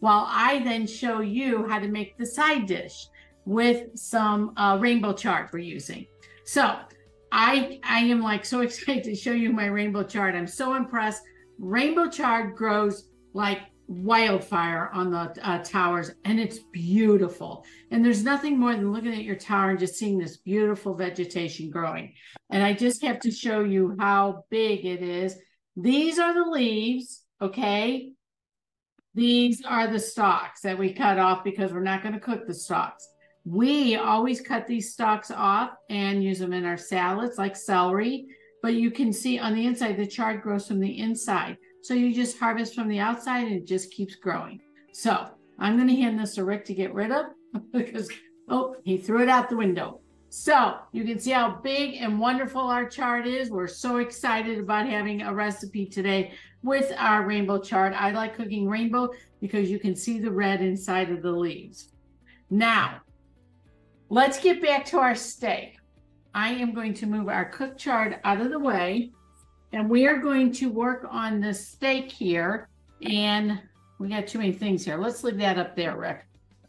while I then show you how to make the side dish with some uh, rainbow chard we're using. So I I am like so excited to show you my rainbow chard. I'm so impressed. Rainbow chard grows like wildfire on the uh, towers and it's beautiful and there's nothing more than looking at your tower and just seeing this beautiful vegetation growing and i just have to show you how big it is these are the leaves okay these are the stalks that we cut off because we're not going to cook the stalks we always cut these stalks off and use them in our salads like celery but you can see on the inside the chard grows from the inside so you just harvest from the outside and it just keeps growing. So I'm going to hand this to Rick to get rid of because, oh, he threw it out the window. So you can see how big and wonderful our chard is. We're so excited about having a recipe today with our rainbow chard. I like cooking rainbow because you can see the red inside of the leaves. Now, let's get back to our steak. I am going to move our cooked chard out of the way and we are going to work on the steak here. And we got too many things here. Let's leave that up there, Rick.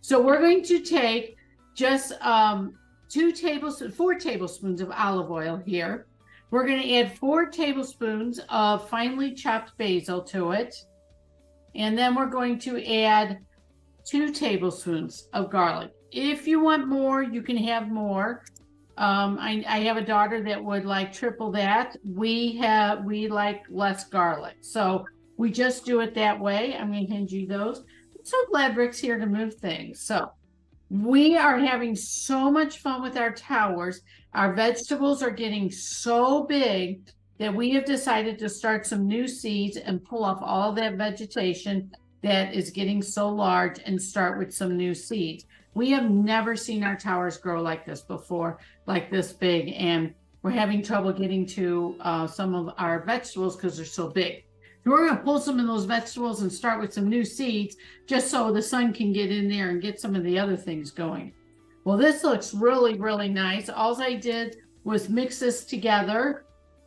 So we're going to take just um, two tablespoons, four tablespoons of olive oil here. We're going to add four tablespoons of finely chopped basil to it. And then we're going to add two tablespoons of garlic. If you want more, you can have more. Um, I, I have a daughter that would like triple that. We have we like less garlic, so we just do it that way. I'm going to hand you those. I'm so glad Rick's here to move things. So we are having so much fun with our towers. Our vegetables are getting so big that we have decided to start some new seeds and pull off all that vegetation that is getting so large and start with some new seeds. We have never seen our towers grow like this before, like this big, and we're having trouble getting to uh, some of our vegetables because they're so big. So we're going to pull some of those vegetables and start with some new seeds just so the sun can get in there and get some of the other things going. Well, this looks really, really nice. All I did was mix this together,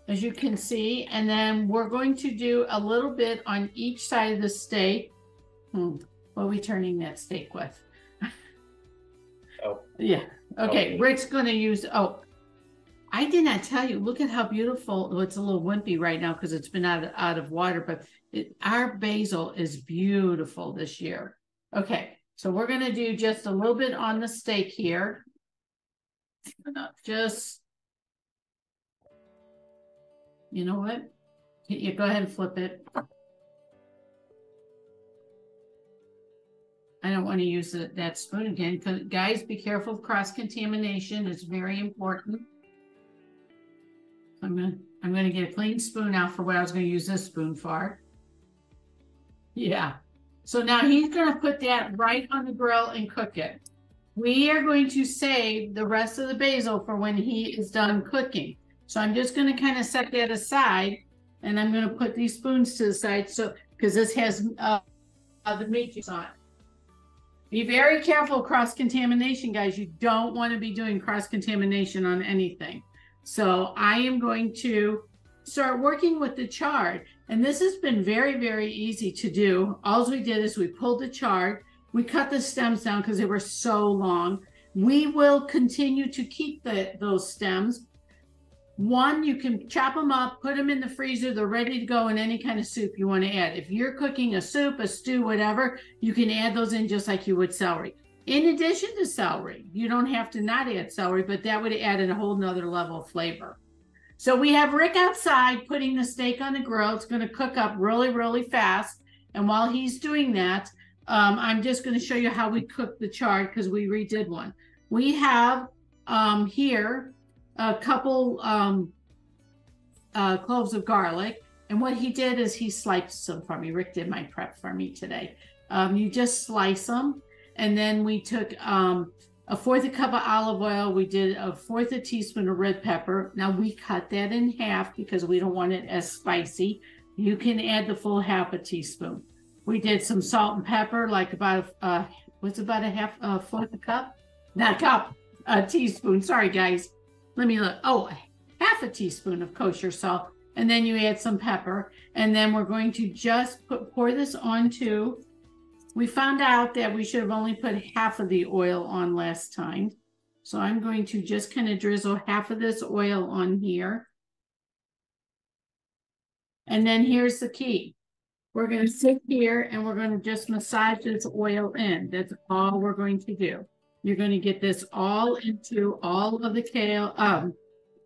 as you can see, and then we're going to do a little bit on each side of the steak. Hmm, what are we turning that steak with? Oh. Yeah. Okay. Rick's going to use. Oh, I did not tell you. Look at how beautiful. Well, it's a little wimpy right now because it's been out of, out of water, but it, our basil is beautiful this year. Okay. So we're going to do just a little bit on the steak here. Just, you know what? You go ahead and flip it. I don't want to use that spoon again. Guys, be careful of cross-contamination. It's very important. I'm gonna I'm gonna get a clean spoon out for what I was gonna use this spoon for. Yeah. So now he's gonna put that right on the grill and cook it. We are going to save the rest of the basil for when he is done cooking. So I'm just gonna kind of set that aside and I'm gonna put these spoons to the side so because this has uh, uh, the meat juice on it. Be very careful cross contamination, guys. You don't want to be doing cross contamination on anything. So I am going to start working with the chard. And this has been very, very easy to do. All we did is we pulled the chard, we cut the stems down because they were so long. We will continue to keep the, those stems one, you can chop them up, put them in the freezer. They're ready to go in any kind of soup you want to add. If you're cooking a soup, a stew, whatever, you can add those in just like you would celery. In addition to celery, you don't have to not add celery, but that would add in a whole nother level of flavor. So we have Rick outside putting the steak on the grill. It's going to cook up really, really fast. And while he's doing that, um, I'm just going to show you how we cook the chard because we redid one. We have um, here a couple um, uh, cloves of garlic. And what he did is he sliced them for me. Rick did my prep for me today. Um, you just slice them. And then we took um, a fourth a cup of olive oil. We did a fourth a teaspoon of red pepper. Now we cut that in half because we don't want it as spicy. You can add the full half a teaspoon. We did some salt and pepper, like about uh, what's about a half a fourth a cup, not a cup, a teaspoon. Sorry, guys let me look. Oh, half a teaspoon of kosher salt. And then you add some pepper. And then we're going to just put pour this onto we found out that we should have only put half of the oil on last time. So I'm going to just kind of drizzle half of this oil on here. And then here's the key. We're going to sit here and we're going to just massage this oil in. That's all we're going to do. You're going to get this all into all of the kale, um,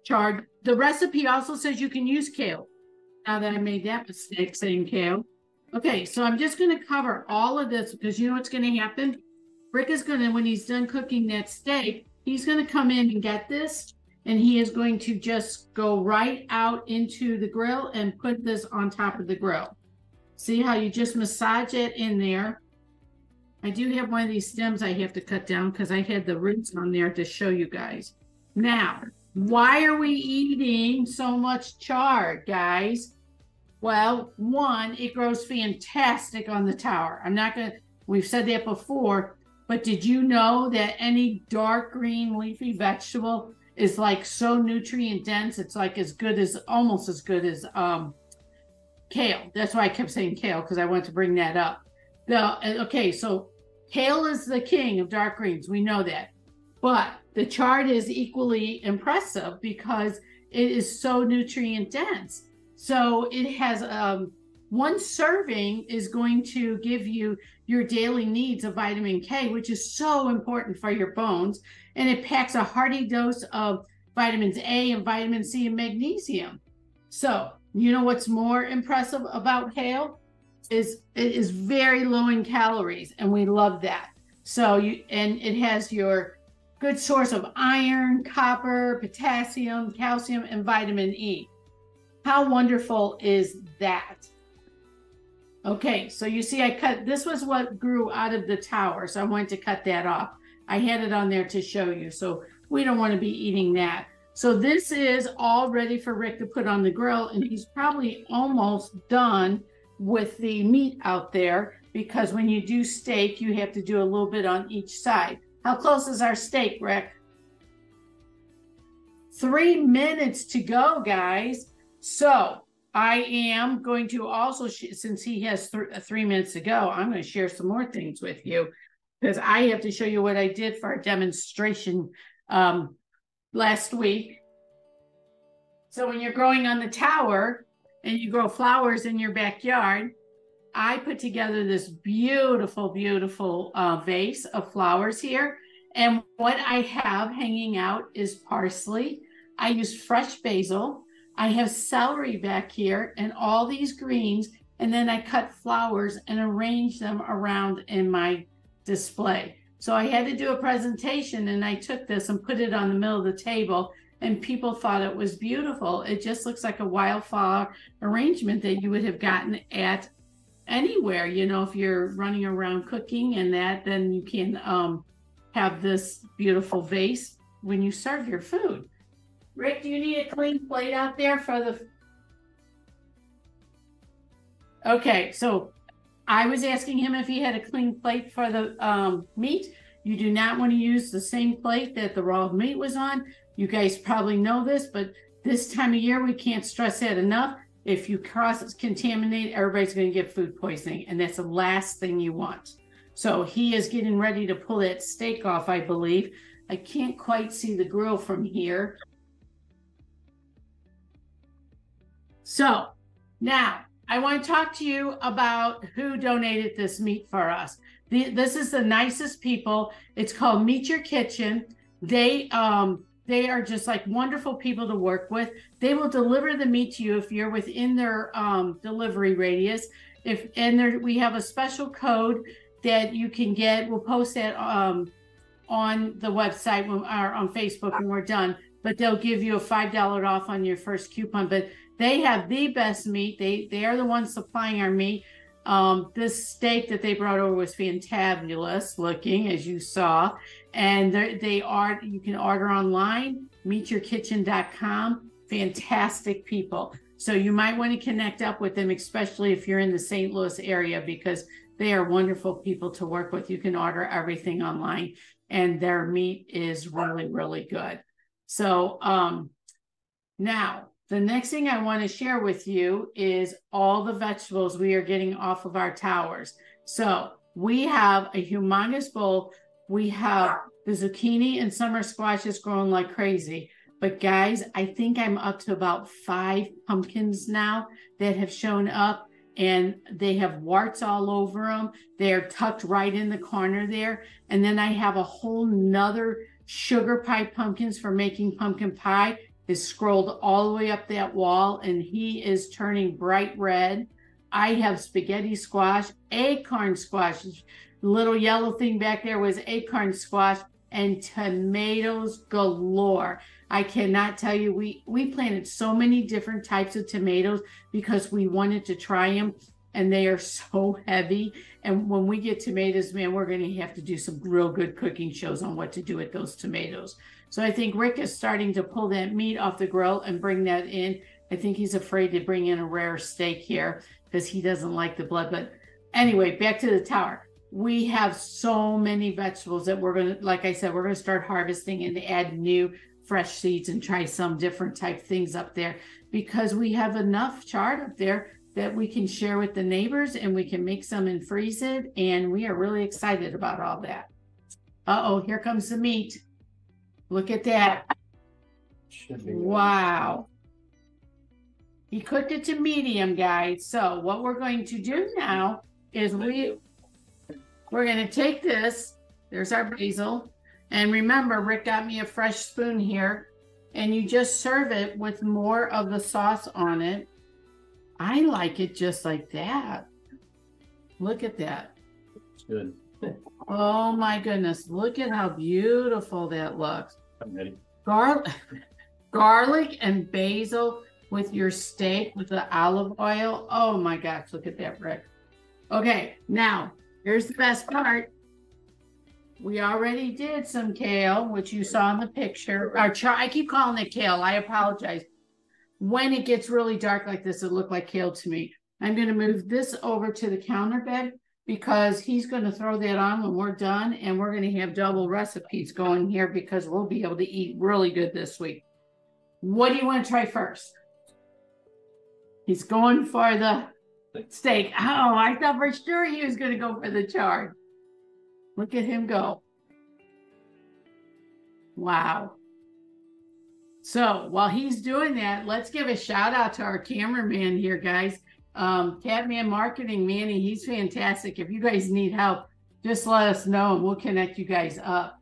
chard. The recipe also says you can use kale. Now that I made that mistake saying kale. Okay, so I'm just going to cover all of this because you know what's going to happen? Rick is going to, when he's done cooking that steak, he's going to come in and get this and he is going to just go right out into the grill and put this on top of the grill. See how you just massage it in there. I do have one of these stems I have to cut down because I had the roots on there to show you guys. Now, why are we eating so much chard, guys? Well, one, it grows fantastic on the tower. I'm not going to, we've said that before, but did you know that any dark green leafy vegetable is like so nutrient dense? It's like as good as, almost as good as um, kale. That's why I kept saying kale because I want to bring that up. The, uh, okay, so kale is the king of dark greens. We know that. But the chard is equally impressive because it is so nutrient dense. So it has um, one serving is going to give you your daily needs of vitamin K, which is so important for your bones. And it packs a hearty dose of vitamins A and vitamin C and magnesium. So you know what's more impressive about kale is it is very low in calories, and we love that. So you and it has your good source of iron, copper, potassium, calcium, and vitamin E. How wonderful is that? Okay, so you see I cut, this was what grew out of the tower. So I wanted to cut that off. I had it on there to show you. So we don't want to be eating that. So this is all ready for Rick to put on the grill and he's probably almost done with the meat out there because when you do steak, you have to do a little bit on each side. How close is our steak, Rick? Three minutes to go, guys. So I am going to also, since he has th three minutes to go, I'm going to share some more things with you because I have to show you what I did for our demonstration um, last week. So when you're growing on the tower and you grow flowers in your backyard, I put together this beautiful, beautiful uh, vase of flowers here. And what I have hanging out is parsley. I use fresh basil. I have celery back here and all these greens. And then I cut flowers and arrange them around in my display. So I had to do a presentation and I took this and put it on the middle of the table and people thought it was beautiful. It just looks like a wildflower arrangement that you would have gotten at anywhere. You know, if you're running around cooking and that, then you can um, have this beautiful vase when you serve your food. Rick, do you need a clean plate out there for the? Okay, so I was asking him if he had a clean plate for the um, meat. You do not want to use the same plate that the raw meat was on. You guys probably know this, but this time of year, we can't stress that enough. If you cross contaminate, everybody's going to get food poisoning, and that's the last thing you want. So he is getting ready to pull that steak off, I believe. I can't quite see the grill from here. So now I want to talk to you about who donated this meat for us. The, this is the nicest people. It's called Meet Your Kitchen. They um they are just like wonderful people to work with. They will deliver the meat to you if you're within their um, delivery radius. If and there we have a special code that you can get. We'll post that um, on the website when, or on Facebook when we're done. But they'll give you a five dollar off on your first coupon. But they have the best meat. They they are the ones supplying our meat. Um, this steak that they brought over was fantabulous looking, as you saw. And they are you can order online, meetyourkitchen.com. Fantastic people. So you might want to connect up with them, especially if you're in the St. Louis area, because they are wonderful people to work with. You can order everything online, and their meat is really, really good. So um, now the next thing I want to share with you is all the vegetables we are getting off of our towers. So We have a humongous bowl. We have the zucchini and summer squash squashes growing like crazy. But guys, I think I'm up to about five pumpkins now that have shown up and they have warts all over them. They're tucked right in the corner there. And then I have a whole nother sugar pie pumpkins for making pumpkin pie is scrolled all the way up that wall and he is turning bright red. I have spaghetti squash, acorn squash. Little yellow thing back there was acorn squash and tomatoes galore. I cannot tell you we we planted so many different types of tomatoes because we wanted to try them and they are so heavy and when we get tomatoes man we're going to have to do some real good cooking shows on what to do with those tomatoes. So I think Rick is starting to pull that meat off the grill and bring that in. I think he's afraid to bring in a rare steak here because he doesn't like the blood but anyway, back to the tower we have so many vegetables that we're going to like i said we're going to start harvesting and add new fresh seeds and try some different type things up there because we have enough chard up there that we can share with the neighbors and we can make some and freeze it and we are really excited about all that uh-oh here comes the meat look at that wow he cooked it to medium guys so what we're going to do now is we we're going to take this. There's our basil. And remember, Rick got me a fresh spoon here. And you just serve it with more of the sauce on it. I like it just like that. Look at that. It's good. Oh my goodness. Look at how beautiful that looks. I'm ready. Garlic, garlic and basil with your steak with the olive oil. Oh my gosh, look at that, Rick. Okay, now Here's the best part. We already did some kale, which you saw in the picture. Char I keep calling it kale. I apologize. When it gets really dark like this, it looked like kale to me. I'm going to move this over to the counter bed because he's going to throw that on when we're done and we're going to have double recipes going here because we'll be able to eat really good this week. What do you want to try first? He's going for the steak. Oh, I thought for sure he was going to go for the chard. Look at him go. Wow. So while he's doing that, let's give a shout out to our cameraman here, guys. Um, Catman Marketing Manny, he's fantastic. If you guys need help, just let us know and we'll connect you guys up.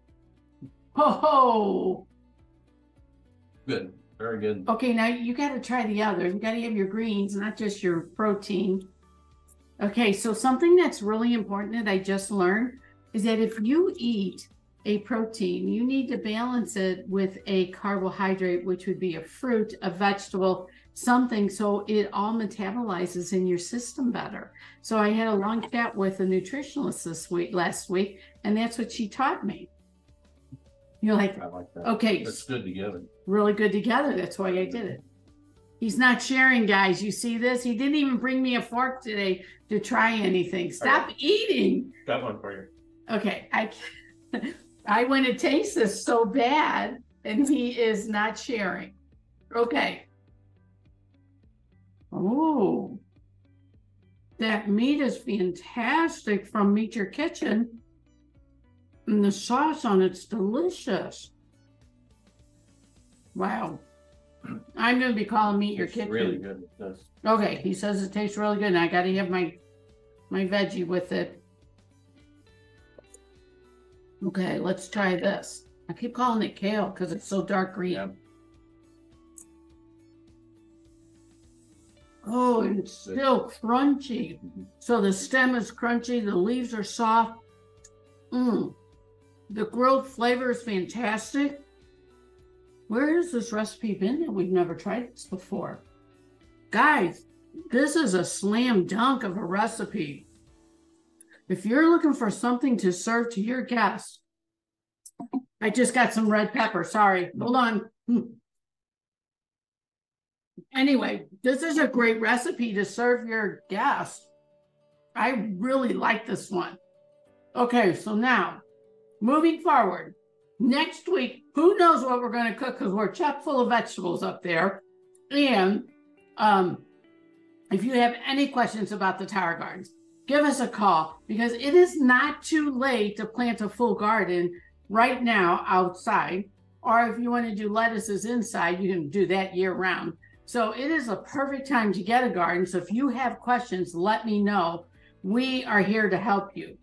Ho ho! Good. Very good. Okay, now you got to try the others. You got to have your greens, not just your protein. Okay, so something that's really important that I just learned is that if you eat a protein, you need to balance it with a carbohydrate, which would be a fruit, a vegetable, something so it all metabolizes in your system better. So I had a long chat with a nutritionalist this week, last week, and that's what she taught me. You're like, I like that. okay, That's good together. really good together. That's why I did it. He's not sharing, guys. You see this? He didn't even bring me a fork today to try anything. Stop eating. Got one for you. Okay, I I want to taste this so bad, and he is not sharing. Okay. Oh, that meat is fantastic from Meet Your Kitchen. And the sauce on it's delicious. Wow. I'm going to be calling Meet Your It's Kitchen. really good. It does. Okay, he says it tastes really good, and I got to have my my veggie with it. Okay, let's try this. I keep calling it kale because it's so dark green. Yeah. Oh, it's still crunchy. So the stem is crunchy, the leaves are soft. Mmm. The grilled flavor is fantastic. Where has this recipe been that we've never tried this before? Guys, this is a slam dunk of a recipe. If you're looking for something to serve to your guests, I just got some red pepper. Sorry. Hold on. Hmm. Anyway, this is a great recipe to serve your guests. I really like this one. Okay, so now moving forward, next week, who knows what we're going to cook because we're chock full of vegetables up there. And um, if you have any questions about the Tower Gardens, give us a call because it is not too late to plant a full garden right now outside. Or if you want to do lettuces inside, you can do that year round. So it is a perfect time to get a garden. So if you have questions, let me know. We are here to help you.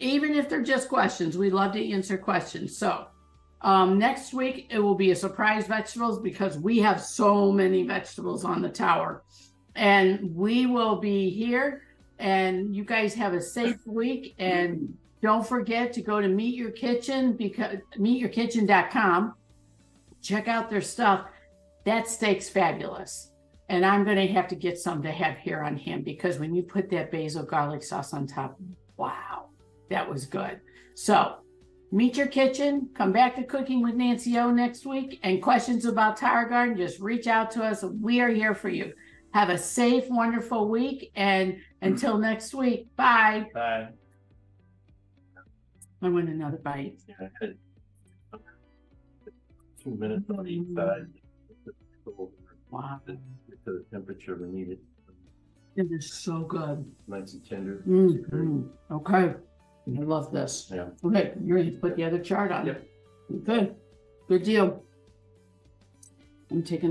Even if they're just questions, we love to answer questions. So um, next week it will be a surprise vegetables because we have so many vegetables on the tower. And we will be here and you guys have a safe week. And don't forget to go to meet your kitchen because meetyourkitchen.com check out their stuff. That steak's fabulous. And i'm going to have to get some to have here on hand because when you put that basil garlic sauce on top wow that was good. So meet your kitchen come back to cooking with nancy o next week. And questions about tower garden just reach out to us. We are here for you have a safe wonderful week and until next week bye Bye. i want another bite Yeah, Two minutes on each side. wow To the temperature we needed, it is so good nice and tender. Mhm. Okay, I love this. Yeah. Okay, you're ready to put the other chard on. Yep. Good, good deal. I'm taking